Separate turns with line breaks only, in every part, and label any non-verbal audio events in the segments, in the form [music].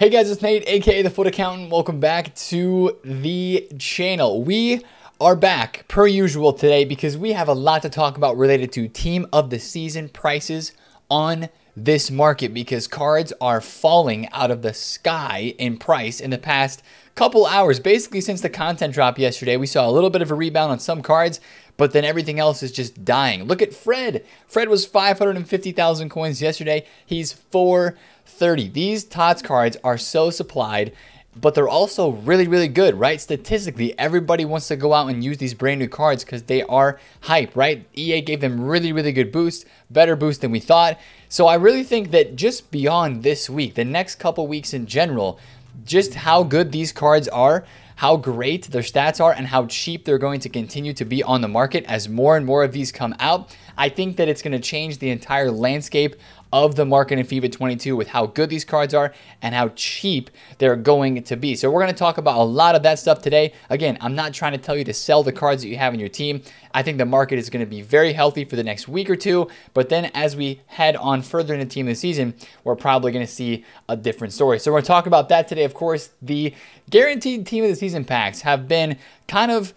Hey guys, it's Nate, aka The FUT Accountant. Welcome back to the channel. We are back per usual today because we have a lot to talk about related to team of the season prices on this market because cards are falling out of the sky in price in the past couple hours. Basically, since the content drop yesterday, we saw a little bit of a rebound on some cards, but then everything else is just dying. Look at Fred. Fred was 550,000 coins yesterday. He's 4 30. These TOTS cards are so supplied, but they're also really, really good, right? Statistically, everybody wants to go out and use these brand new cards because they are hype, right? EA gave them really, really good boost, better boost than we thought. So I really think that just beyond this week, the next couple weeks in general, just how good these cards are how great their stats are and how cheap they're going to continue to be on the market as more and more of these come out. I think that it's going to change the entire landscape of the market in FIFA 22 with how good these cards are and how cheap they're going to be. So we're going to talk about a lot of that stuff today. Again, I'm not trying to tell you to sell the cards that you have in your team. I think the market is going to be very healthy for the next week or two, but then as we head on further in the team the season, we're probably going to see a different story. So we're going to talk about that today. Of course, the guaranteed team of the season packs have been kind of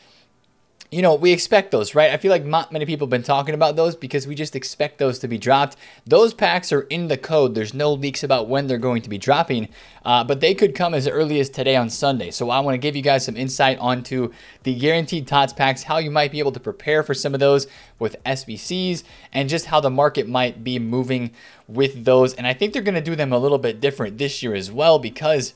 you know, we expect those, right? I feel like not many people have been talking about those because we just expect those to be dropped. Those packs are in the code. There's no leaks about when they're going to be dropping, uh, but they could come as early as today on Sunday. So I want to give you guys some insight onto the guaranteed TOTS packs, how you might be able to prepare for some of those with SBCs, and just how the market might be moving with those. And I think they're going to do them a little bit different this year as well because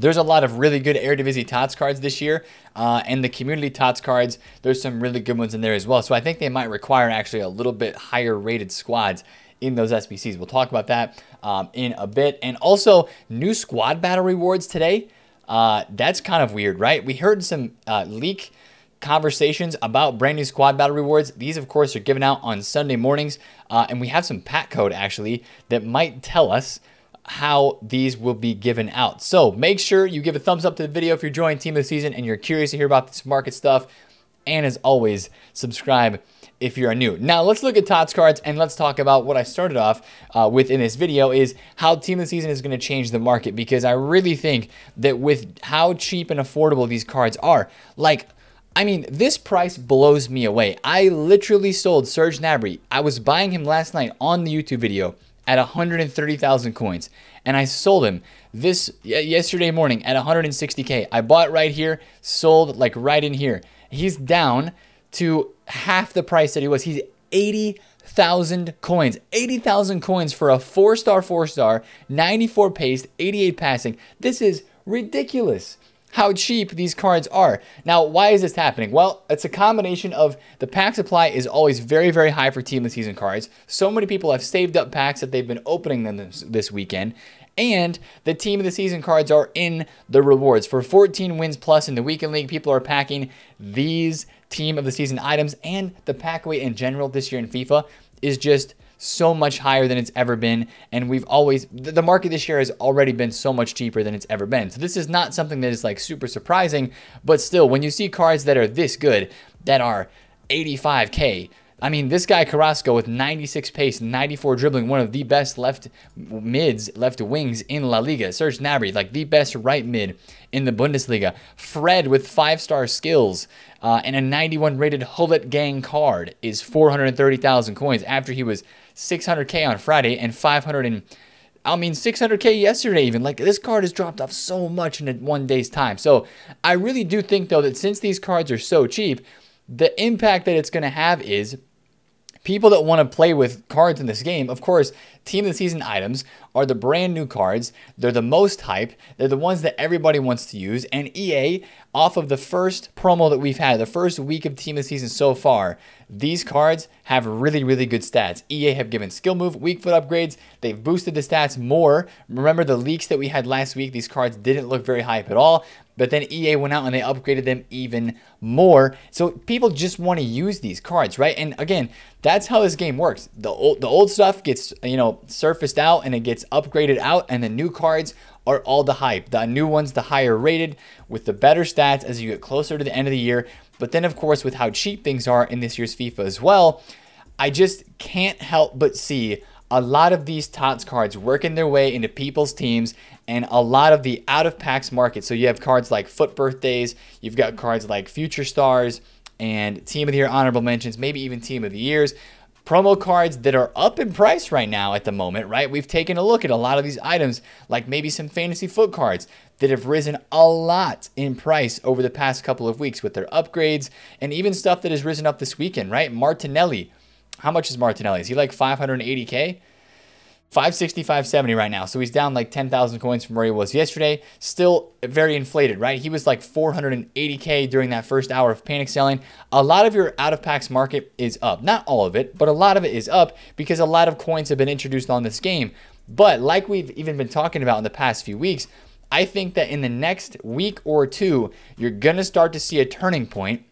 there's a lot of really good air Eredivisie TOTS cards this year, uh, and the community TOTS cards, there's some really good ones in there as well. So I think they might require actually a little bit higher rated squads in those SBCs. We'll talk about that um, in a bit. And also, new squad battle rewards today. Uh, that's kind of weird, right? We heard some uh, leak conversations about brand new squad battle rewards. These, of course, are given out on Sunday mornings, uh, and we have some pack code actually that might tell us how these will be given out. So make sure you give a thumbs up to the video if you're joining Team of the Season and you're curious to hear about this market stuff. And as always, subscribe if you're new. Now let's look at TOTS cards and let's talk about what I started off uh, with in this video is how Team of the Season is going to change the market because I really think that with how cheap and affordable these cards are, like I mean, this price blows me away. I literally sold Serge Gnabry. I was buying him last night on the YouTube video at 130,000 coins. And I sold him this yesterday morning at 160K. I bought right here, sold like right in here. He's down to half the price that he was. He's 80,000 coins. 80,000 coins for a four star, four star, 94 pace, 88 passing. This is ridiculous how cheap these cards are. Now, why is this happening? Well, it's a combination of the pack supply is always very, very high for team of the season cards. So many people have saved up packs that they've been opening them this, this weekend. And the team of the season cards are in the rewards. For 14 wins plus in the weekend league, people are packing these team of the season items and the pack weight in general this year in FIFA is just so much higher than it's ever been. And we've always, the market this year has already been so much cheaper than it's ever been. So this is not something that is like super surprising, but still, when you see cards that are this good, that are 85K, I mean, this guy Carrasco with 96 pace, 94 dribbling, one of the best left mids, left wings in La Liga. Serge Gnabry, like the best right mid in the Bundesliga. Fred with five-star skills uh, and a 91 rated Hullet Gang card is 430,000 coins after he was 600k on Friday and 500 and I mean 600k yesterday even. Like this card has dropped off so much in one day's time. So I really do think though that since these cards are so cheap, the impact that it's going to have is people that want to play with cards in this game, of course, team of the season items are the brand new cards. They're the most hype. They're the ones that everybody wants to use. And EA, off of the first promo that we've had, the first week of team of the season so far, these cards have really, really good stats. EA have given skill move, weak foot upgrades. They've boosted the stats more. Remember the leaks that we had last week? These cards didn't look very hype at all. But then EA went out and they upgraded them even more. So people just want to use these cards, right? And again, that's how this game works. The old, the old stuff gets, you know, surfaced out and it gets upgraded out and the new cards are all the hype. The new ones, the higher rated with the better stats as you get closer to the end of the year. But then of course, with how cheap things are in this year's FIFA as well, I just can't help but see a lot of these TOTS cards working their way into people's teams and a lot of the out of packs market. So you have cards like FUT Birthdays, you've got cards like Future Stars and Team of the Year honorable mentions, maybe even Team of the Years. Promo cards that are up in price right now at the moment, right? We've taken a look at a lot of these items, like maybe some fantasy FUT cards that have risen a lot in price over the past couple of weeks with their upgrades and even stuff that has risen up this weekend, right? Martinelli. How much is Martinelli? Is he like 580K? 560, 570 right now. So he's down like 10,000 coins from where he was yesterday. Still very inflated, right? He was like 480K during that first hour of panic selling. A lot of your out of packs market is up. Not all of it, but a lot of it is up because a lot of coins have been introduced on this game. But like we've even been talking about in the past few weeks, I think that in the next week or two, you're going to start to see a turning point.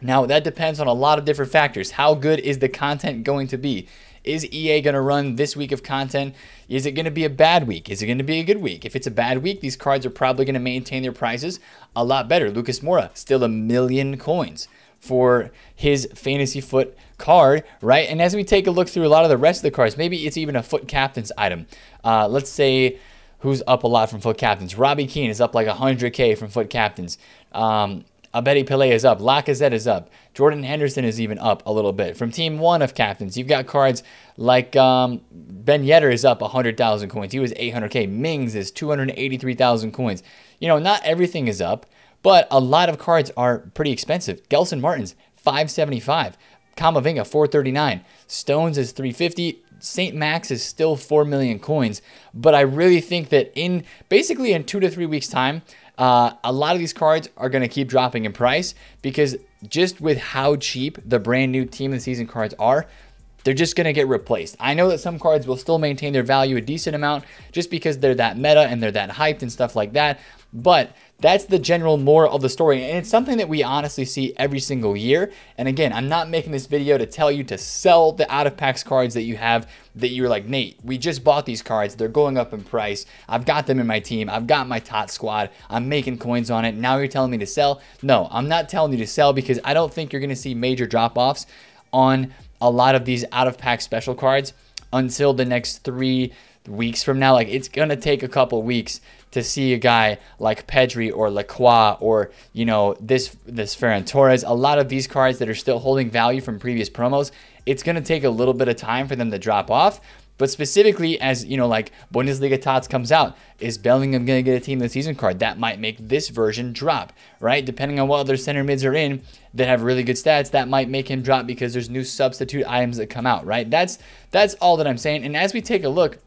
Now, that depends on a lot of different factors. How good is the content going to be? Is EA going to run this week of content? Is it going to be a bad week? Is it going to be a good week? If it's a bad week, these cards are probably going to maintain their prices a lot better. Lucas Moura, still a million coins for his fantasy FUT card, right? And as we take a look through a lot of the rest of the cards, maybe it's even a FUT captain's item. Uh, let's say who's up a lot from FUT captains. Robbie Keane is up like 100K from FUT captains. Um, Abedi Pele is up. Lacazette is up. Jordan Henderson is even up a little bit. From team one of captains, you've got cards like um, Ben Yedder is up 100,000 coins. He was 800K. Mings is 283,000 coins. You know, not everything is up, but a lot of cards are pretty expensive. Gelson Martins, 575. Kamavinga, 439. Stones is 350. St. Max is still 4 million coins. But I really think that in basically in two to three weeks' time, uh, a lot of these cards are going to keep dropping in price because just with how cheap the brand new team of the season cards are, they're just going to get replaced. I know that some cards will still maintain their value a decent amount just because they're that meta and they're that hyped and stuff like that. But that's the general moral of the story. And it's something that we honestly see every single year. And again, I'm not making this video to tell you to sell the out of packs cards that you have that you're like, Nate, we just bought these cards. They're going up in price. I've got them in my team. I've got my tot squad. I'm making coins on it. Now you're telling me to sell? No, I'm not telling you to sell because I don't think you're going to see major drop offs on a lot of these out of pack special cards until the next three weeks from now. Like it's gonna take a couple weeks to see a guy like Pedri or Lacroix or you know this this Ferran Torres. A lot of these cards that are still holding value from previous promos. It's gonna take a little bit of time for them to drop off. But specifically, as you know, like Bundesliga Tots comes out, is Bellingham going to get a team of the season card? That might make this version drop, right? Depending on what other center mids are in that have really good stats, that might make him drop because there's new substitute items that come out, right? That's that's all that I'm saying. And as we take a look,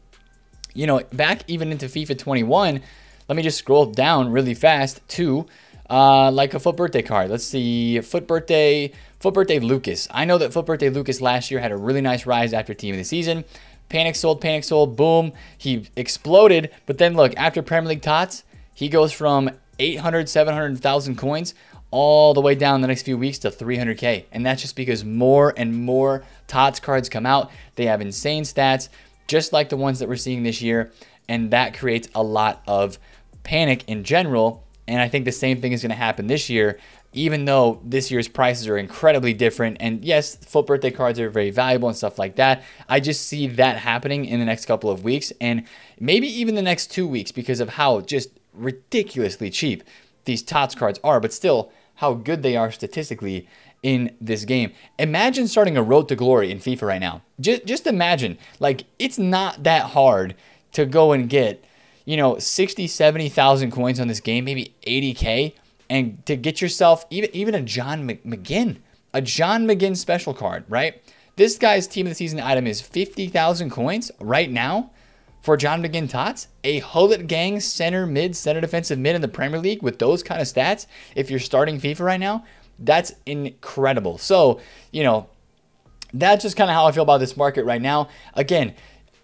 you know, back even into FIFA 21, let me just scroll down really fast to uh, like a FUT birthday card. Let's see, FUT birthday, FUT birthday Lucas. I know that FUT birthday Lucas last year had a really nice rise after team of the season. Panic sold, panic sold, boom. He exploded. But then look, after Premier League Tots, he goes from 800, 700,000 coins all the way down the next few weeks to 300K. And that's just because more and more TOTS cards come out. They have insane stats, just like the ones that we're seeing this year. And that creates a lot of panic in general. And I think the same thing is going to happen this year even though this year's prices are incredibly different. And yes, FUT birthday cards are very valuable and stuff like that. I just see that happening in the next couple of weeks and maybe even the next two weeks because of how just ridiculously cheap these TOTS cards are, but still how good they are statistically in this game. Imagine starting a road to glory in FIFA right now. Just, just imagine, like, it's not that hard to go and get, you know, 60, 70,000 coins on this game, maybe 80K and to get yourself even even a John McGinn, a John McGinn special card, right? This guy's team of the season item is 50,000 coins right now for John McGinn Tots. A Hullet Gang center mid, center defensive mid in the Premier League with those kind of stats. If you're starting FIFA right now, that's incredible. So, you know, that's just kind of how I feel about this market right now. Again,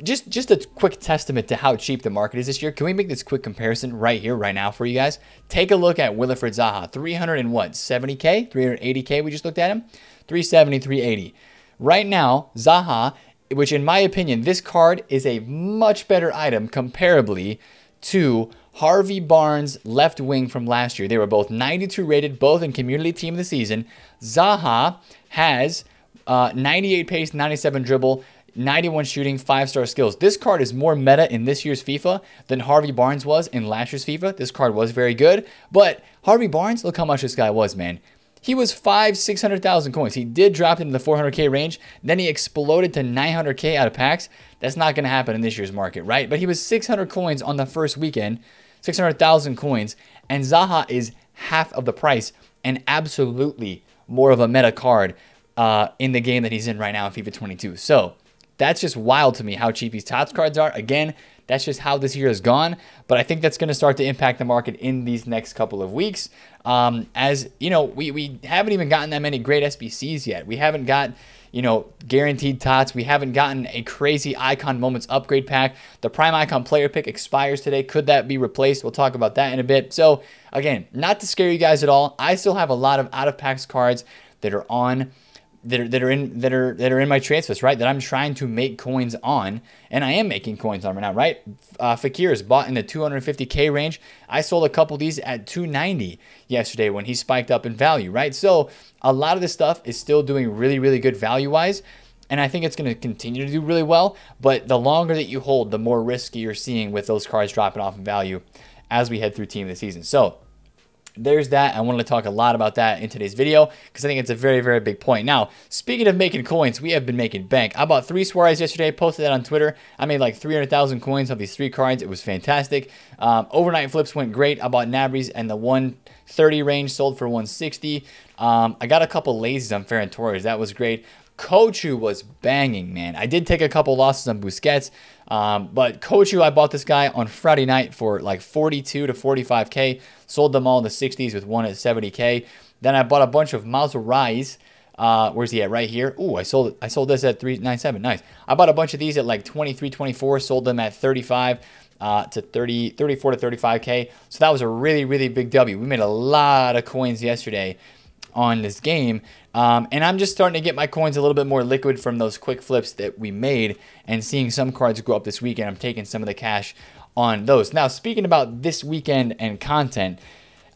just just a quick testament to how cheap the market is this year. Can we make this quick comparison right here, right now for you guys? Take a look at Wilfried Zaha, 300 and what, 70K, 380K, we just looked at him, 370, 380. Right now, Zaha, which in my opinion, this card is a much better item comparably to Harvey Barnes left wing from last year. They were both 92 rated, both in community team of the season. Zaha has uh, 98 pace, 97 dribble, 91 shooting, 5 star skills. This card is more meta in this year's FIFA than Harvey Barnes was in last year's FIFA. This card was very good, but Harvey Barnes, look how much this guy was, man. He was five, 600,000 coins. He did drop into the 400K range. Then he exploded to 900K out of packs. That's not going to happen in this year's market, right? But he was 600 coins on the first weekend, 600,000 coins. And Zaha is half of the price and absolutely more of a meta card uh, in the game that he's in right now in FIFA 22. So that's just wild to me how cheap these TOTS cards are. Again, that's just how this year has gone. But I think that's going to start to impact the market in these next couple of weeks. Um, as you know, we, we haven't even gotten that many great SBCs yet. We haven't got you know, guaranteed tots. We haven't gotten a crazy icon moments upgrade pack. The prime icon player pick expires today. Could that be replaced? We'll talk about that in a bit. So again, not to scare you guys at all. I still have a lot of out of packs cards that are on that are, that are in that are that are in my transfers, right? That I'm trying to make coins on, and I am making coins on right now, right? Uh, Fekir is bought in the 250k range. I sold a couple of these at 290 yesterday when he spiked up in value, right? So a lot of this stuff is still doing really, really good value wise. And I think it's going to continue to do really well. But the longer that you hold, the more risky you're seeing with those cards dropping off in value as we head through team of the season. So there's that. I wanted to talk a lot about that in today's video because I think it's a very, very big point. Now, speaking of making coins, we have been making bank. I bought three Suarez yesterday, posted that on Twitter. I made like 300,000 coins on these three cards. It was fantastic. Um, overnight flips went great. I bought Gnabrys and the 130 range sold for 160. Um, I got a couple lazies on Ferran Torres. That was great. Kökçü was banging, man. I did take a couple losses on Busquets, um, but Kökçü, I bought this guy on Friday night for like 42 to 45k. Sold them all in the 60s with one at 70k. Then I bought a bunch of Mazraoui. Uh, where's he at? Right here. Ooh, I sold I sold this at 397. Nice. I bought a bunch of these at like 23, 24. Sold them at 35 uh, to 30, 34 to 35k. So that was a really, really big W. We made a lot of coins yesterday on this game. Um, and I'm just starting to get my coins a little bit more liquid from those quick flips that we made and seeing some cards go up this weekend. I'm taking some of the cash on those. Now, speaking about this weekend and content,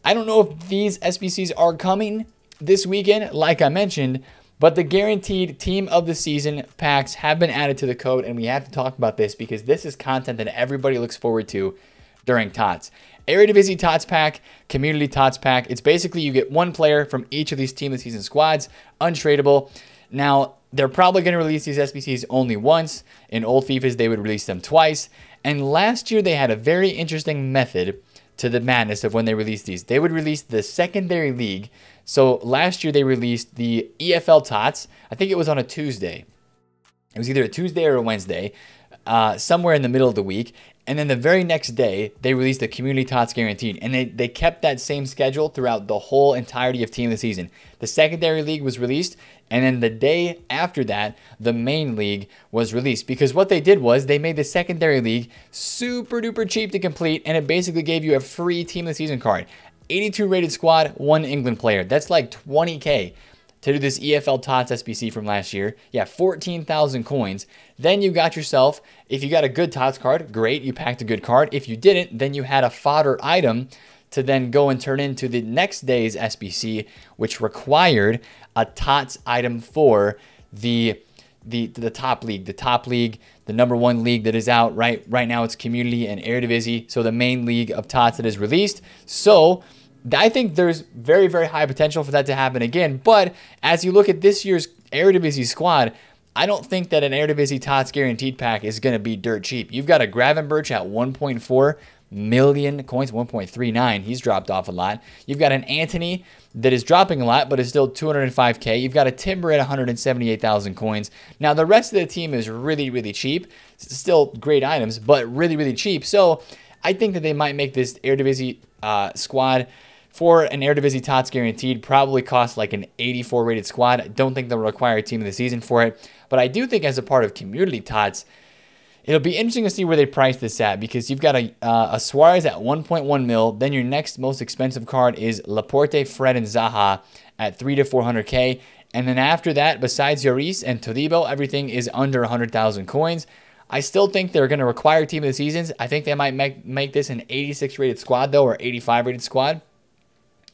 I don't know if these SBCs are coming this weekend, like I mentioned, but the guaranteed team of the season packs have been added to the code, and we have to talk about this because this is content that everybody looks forward to during TOTS. Area Eredivisie Tots Pack, Community Tots Pack. It's basically you get one player from each of these team of the season squads, untradeable. Now, they're probably going to release these SBCs only once. In old FIFAs, they would release them twice. And last year, they had a very interesting method to the madness of when they released these. They would release the secondary league. So last year, they released the EFL Tots. I think it was on a Tuesday. It was either a Tuesday or a Wednesday, uh, somewhere in the middle of the week. And then the very next day, they released the Community Tots Guaranteed. And they, they kept that same schedule throughout the whole entirety of Team of the Season. The Secondary League was released, and then the day after that, the Main League was released. Because what they did was they made the Secondary League super duper cheap to complete, and it basically gave you a free Team of the Season card. 82 rated squad, one England player. That's like 20K to do this EFL TOTS SBC from last year. Yeah, 14,000 coins. Then you got yourself, if you got a good TOTS card, great, you packed a good card. If you didn't, then you had a fodder item to then go and turn into the next day's SBC, which required a TOTS item for the the the top league, the top league, the number one league that is out right right now. It's Community and Eredivisie, so the main league of TOTS that is released. So I think there's very, very high potential for that to happen again. But as you look at this year's Eredivisie squad, I don't think that an Eredivisie Tots guaranteed pack is going to be dirt cheap. You've got a Gravenberch at 1.4 million coins, 1.39. He's dropped off a lot. You've got an Antony that is dropping a lot, but is still 205k. You've got a Timber at 178,000 coins. Now the rest of the team is really, really cheap. Still great items, but really, really cheap. So I think that they might make this Eredivisie uh, squad for an Air Eredivisie Tots guaranteed, probably cost like an 84 rated squad. I don't think they'll require a team of the season for it, but I do think as a part of Community Tots, it'll be interesting to see where they price this at because you've got a, uh, a Suarez at 1.1 mil. Then your next most expensive card is Laporte, Fred, and Zaha at 3 to 400k. And then after that, besides Lloris and Todibo, everything is under 100,000 coins. I still think they're going to require team of the seasons. I think they might make, make this an 86 rated squad though, or 85 rated squad.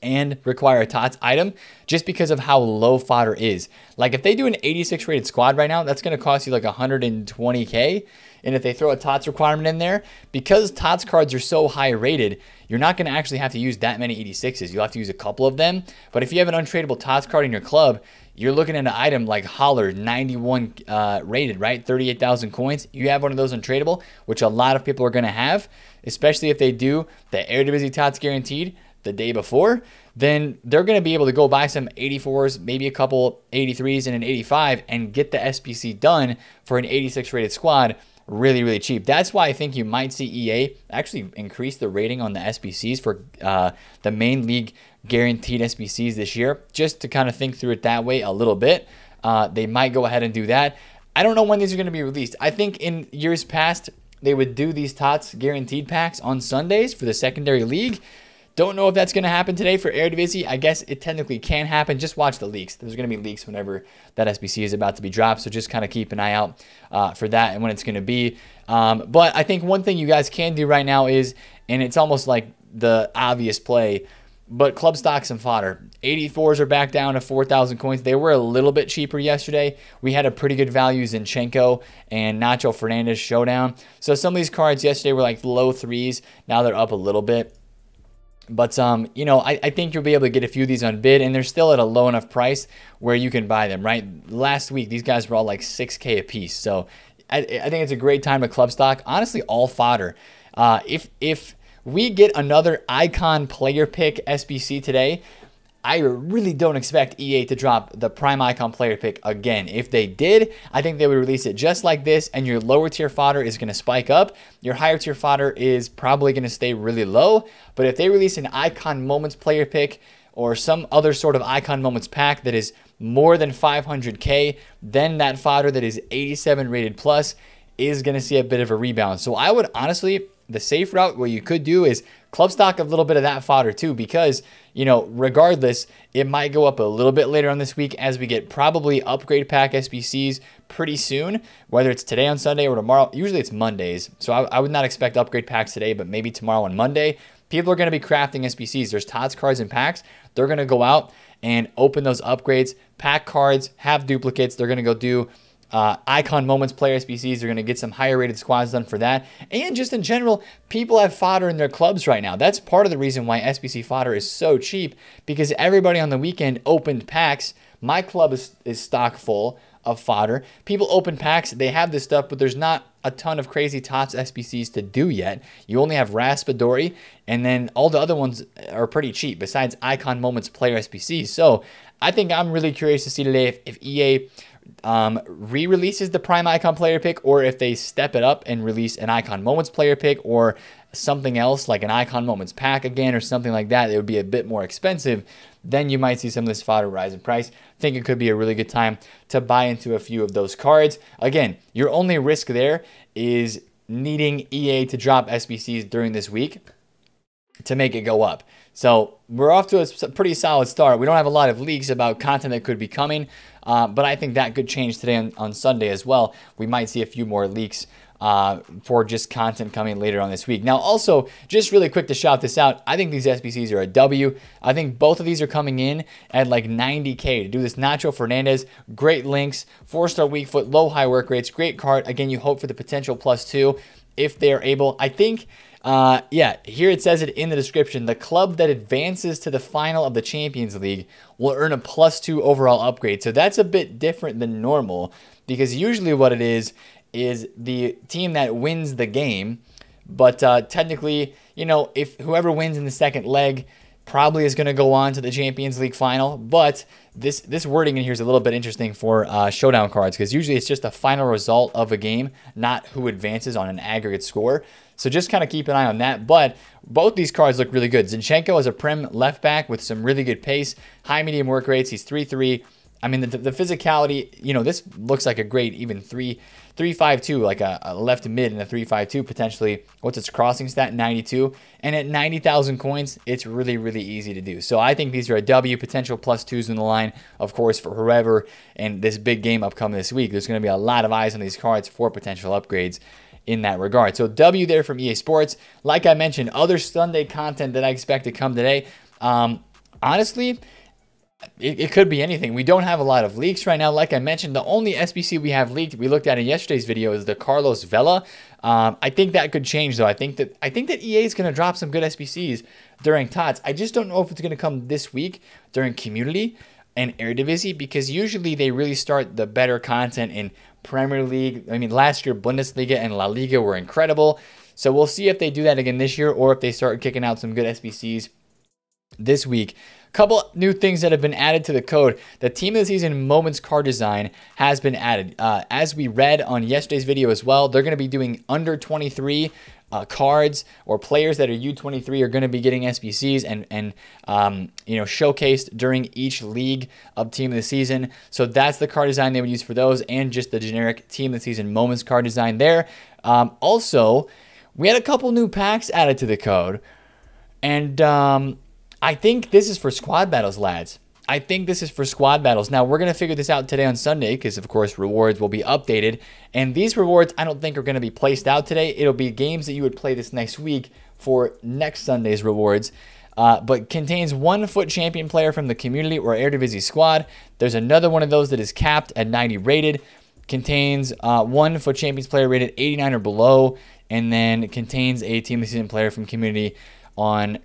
And require a TOTS item just because of how low fodder is. Like if they do an 86 rated squad right now, that's going to cost you like 120k. And if they throw a TOTS requirement in there, because TOTS cards are so high rated, you're not going to actually have to use that many 86s. You'll have to use a couple of them. But if you have an untradeable TOTS card in your club, you're looking at an item like Haller, 91 uh, rated, right? 38,000 coins. You have one of those untradeable, which a lot of people are going to have, especially if they do the Eredivisie TOTS guaranteed the day before, then they're going to be able to go buy some 84s, maybe a couple 83s and an 85 and get the SBC done for an 86 rated squad really, really cheap. That's why I think you might see EA actually increase the rating on the SBCs for uh, the main league guaranteed SBCs this year, just to kind of think through it that way a little bit. Uh, they might go ahead and do that. I don't know when these are going to be released. I think in years past, they would do these TOTS guaranteed packs on Sundays for the secondary league. Don't know if that's going to happen today for Eredivisie. I guess it technically can happen. Just watch the leaks. There's going to be leaks whenever that SBC is about to be dropped. So just kind of keep an eye out uh, for that and when it's going to be. Um, but I think one thing you guys can do right now is, and it's almost like the obvious play, but club stocks and fodder. 84s are back down to 4,000 coins. They were a little bit cheaper yesterday. We had a pretty good value Zinchenko and Nacho Fernandez showdown. So some of these cards yesterday were like low threes. Now they're up a little bit. But um, you know, I, I think you'll be able to get a few of these on bid, and they're still at a low enough price where you can buy them. Right? Last week, these guys were all like 6k a piece. So I, I think it's a great time to club stock. Honestly, all fodder. Uh, if if we get another icon player pick SBC today, I really don't expect EA to drop the Prime Icon player pick again. If they did, I think they would release it just like this, and your lower tier fodder is going to spike up. Your higher tier fodder is probably going to stay really low. But if they release an Icon Moments player pick or some other sort of Icon Moments pack that is more than 500k, then that fodder that is 87 rated plus is going to see a bit of a rebound. So I would honestly, the safe route, what you could do is club stock a little bit of that fodder too, because, you know, regardless, it might go up a little bit later on this week as we get probably upgrade pack SBCs pretty soon, whether it's today on Sunday or tomorrow. Usually it's Mondays. So I, I would not expect upgrade packs today, but maybe tomorrow on Monday. People are going to be crafting SBCs. There's TOTS cards and packs. They're going to go out and open those upgrades, pack cards, have duplicates. They're going to go do uh, Icon Moments player SBCs are going to get some higher rated squads done for that. And just in general, people have fodder in their clubs right now. That's part of the reason why SBC fodder is so cheap because everybody on the weekend opened packs. My club is, is stock full of fodder. People open packs, they have this stuff, but there's not a ton of crazy TOTS SBCs to do yet. You only have Raspadori, and then all the other ones are pretty cheap besides Icon Moments player SBCs. So I think I'm really curious to see today if, if EA um, re-releases the Prime Icon player pick, or if they step it up and release an Icon Moments player pick, or something else like an Icon Moments pack again, or something like that. It would be a bit more expensive. Then you might see some of this fodder rise in price. Think it could be a really good time to buy into a few of those cards. Again, your only risk there is needing EA to drop SBCs during this week to make it go up. So we're off to a pretty solid start. We don't have a lot of leaks about content that could be coming, uh, but I think that could change today on, on Sunday as well. We might see a few more leaks uh, for just content coming later on this week. Now, also, just really quick to shout this out, I think these SBCs are a W. I think both of these are coming in at like 90K to do this Nacho Fernandez. Great links, four star weak foot, low high work rates, great card. Again, you hope for the potential plus two if they're able. I think uh, yeah, here it says it in the description. The club that advances to the final of the Champions League will earn a plus two overall upgrade. So that's a bit different than normal because usually what it is is the team that wins the game. But uh, technically, you know, if whoever wins in the second leg probably is going to go on to the Champions League final. But this this wording in here is a little bit interesting for uh, showdown cards because usually it's just the final result of a game, not who advances on an aggregate score. So just kind of keep an eye on that. But both these cards look really good. Zinchenko is a prim left back with some really good pace, high medium work rates. He's 3 3. I mean, the, the physicality, you know, this looks like a great even 3 3 5 2, like a, a left mid and a 3 5 2 potentially. What's its crossing stat? 92. And at 90,000 coins, it's really, really easy to do. So I think these are a W, potential plus twos in the line, of course, for whoever. And this big game upcoming this week, there's going to be a lot of eyes on these cards for potential upgrades in that regard. So W there from EA Sports. Like I mentioned, other Sunday content that I expect to come today. Um, honestly, it, it, could be anything. We don't have a lot of leaks right now. Like I mentioned, the only SBC we have leaked, we looked at in yesterday's video, is the Carlos Vela. Um, I think that could change though. I think that I think that EA is going to drop some good SBCs during TOTS. I just don't know if it's going to come this week during Community and Eredivisie because usually they really start the better content in Premier League. I mean, last year Bundesliga and La Liga were incredible. So we'll see if they do that again this year or if they start kicking out some good SBCs this week. Couple new things that have been added to the code. The team of the season moments card design has been added. Uh, as we read on yesterday's video as well, they're going to be doing under 23 uh, cards or players that are U23 are going to be getting SBCs and and um, you know showcased during each league of team of the season. So that's the card design they would use for those, and just the generic team of the season moments card design there. Um, also, we had a couple new packs added to the code, and um, I think this is for squad battles, lads. I think this is for squad battles. Now, we're going to figure this out today on Sunday because, of course, rewards will be updated. And these rewards, I don't think are going to be placed out today. It'll be games that you would play this next week for next Sunday's rewards. Uh, but contains one FUT champion player from the community or air Eredivisie squad. There's another one of those that is capped at 90 rated. Contains uh, one FUT champions player rated 89 or below. And then contains a team of season player from community on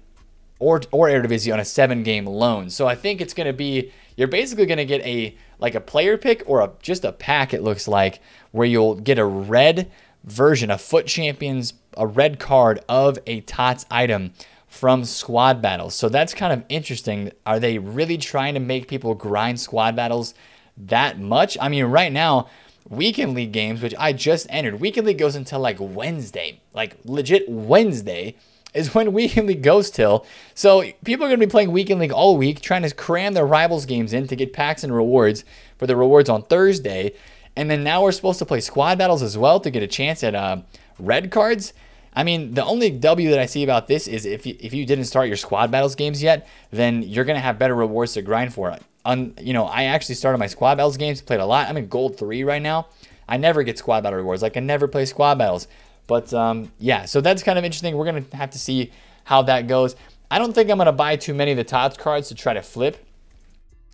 or or Eredivisie on a seven game loan. So I think it's going to be you're basically going to get a like a player pick or a just a pack. It looks like where you'll get a red version, a FUT champions, a red card of a TOTS item from squad battles. So that's kind of interesting. Are they really trying to make people grind squad battles that much? I mean, right now. Weekend League games, which I just entered. Weekend League goes until like Wednesday, like legit Wednesday is when [laughs] Weekend League goes till. So people are going to be playing Weekend League all week, trying to cram their rivals games in to get packs and rewards for the rewards on Thursday. And then now we're supposed to play squad battles as well to get a chance at uh, red cards. I mean, the only W that I see about this is if you, if you didn't start your squad battles games yet, then you're going to have better rewards to grind for. On, you know, I actually started my squad battles games, played a lot. I'm in gold three right now. I never get squad battle rewards. Like I never play squad battles. But um, yeah, so that's kind of interesting. We're going to have to see how that goes. I don't think I'm going to buy too many of the TOTS cards to try to flip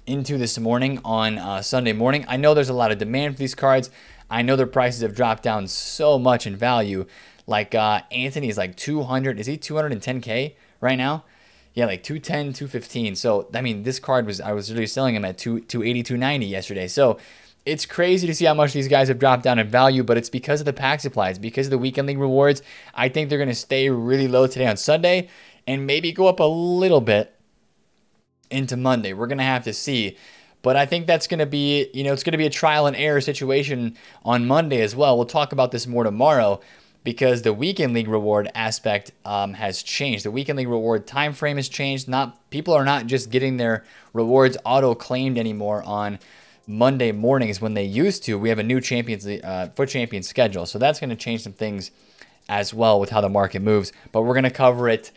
into this morning on uh, Sunday morning. I know there's a lot of demand for these cards. I know their prices have dropped down so much in value. Like uh, Antony is like 200. Is he 210k right now? Yeah, like 210, 215. So I mean, this card was I was really selling him at 2 280, 290 yesterday. So it's crazy to see how much these guys have dropped down in value, but it's because of the pack supplies, because of the weekend league rewards. I think they're going to stay really low today on Sunday and maybe go up a little bit into Monday. We're going to have to see. But I think that's going to be, you know, it's going to be a trial and error situation on Monday as well. We'll talk about this more tomorrow because the weekend league reward aspect um, has changed. The weekend league reward time frame has changed. Not people are not just getting their rewards auto claimed anymore on Monday mornings when they used to. We have a new Champions uh, FUT Champions schedule, so that's going to change some things as well with how the market moves. But we're going to cover it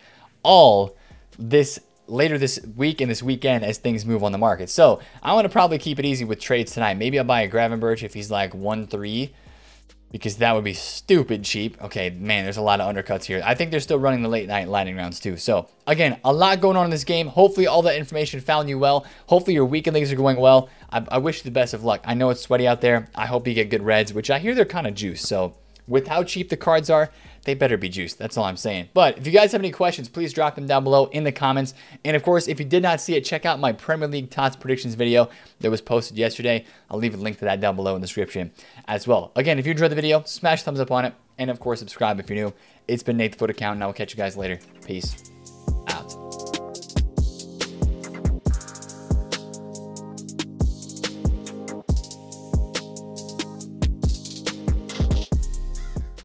all this later this week and this weekend as things move on the market. So I want to probably keep it easy with trades tonight. Maybe I'll buy a Gravenberch if he's like one three because that would be stupid cheap. Okay, man, there's a lot of undercuts here. I think they're still running the late night lightning rounds too. So again, a lot going on in this game. Hopefully all that information found you well. Hopefully your weekend leagues are going well. I, I wish you the best of luck. I know it's sweaty out there. I hope you get good reds, which I hear they're kind of juice. So with how cheap the cards are, they better be juiced. That's all I'm saying. But if you guys have any questions, please drop them down below in the comments. And of course, if you did not see it, check out my Premier League TOTS predictions video that was posted yesterday. I'll leave a link to that down below in the description as well. Again, if you enjoyed the video, smash thumbs up on it. And of course, subscribe if you're new. It's been Nate the FUT Accountant, and I will catch you guys later. Peace out.